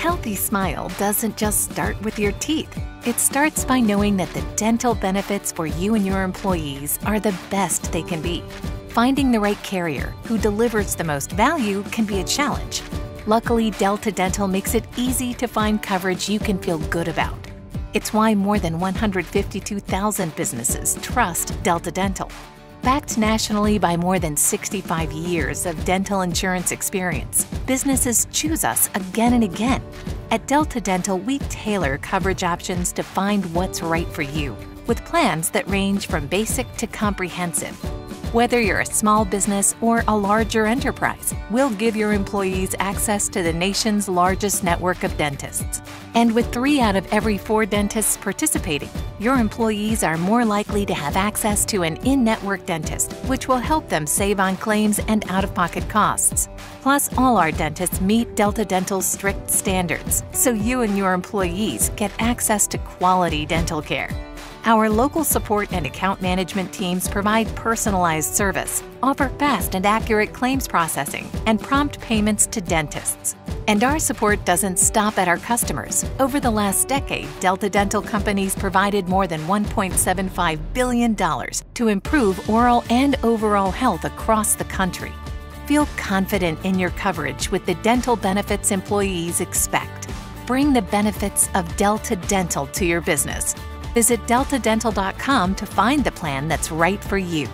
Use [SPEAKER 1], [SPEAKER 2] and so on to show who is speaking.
[SPEAKER 1] healthy smile doesn't just start with your teeth. It starts by knowing that the dental benefits for you and your employees are the best they can be. Finding the right carrier who delivers the most value can be a challenge. Luckily, Delta Dental makes it easy to find coverage you can feel good about. It's why more than 152,000 businesses trust Delta Dental. Backed nationally by more than 65 years of dental insurance experience, businesses choose us again and again. At Delta Dental, we tailor coverage options to find what's right for you, with plans that range from basic to comprehensive. Whether you're a small business or a larger enterprise, we'll give your employees access to the nation's largest network of dentists. And with three out of every four dentists participating, your employees are more likely to have access to an in network dentist, which will help them save on claims and out of pocket costs. Plus, all our dentists meet Delta Dental's strict standards, so you and your employees get access to quality dental care. Our local support and account management teams provide personalized service, offer fast and accurate claims processing, and prompt payments to dentists. And our support doesn't stop at our customers. Over the last decade, Delta Dental companies provided more than $1.75 billion to improve oral and overall health across the country. Feel confident in your coverage with the dental benefits employees expect. Bring the benefits of Delta Dental to your business. Visit deltadental.com to find the plan that's right for you.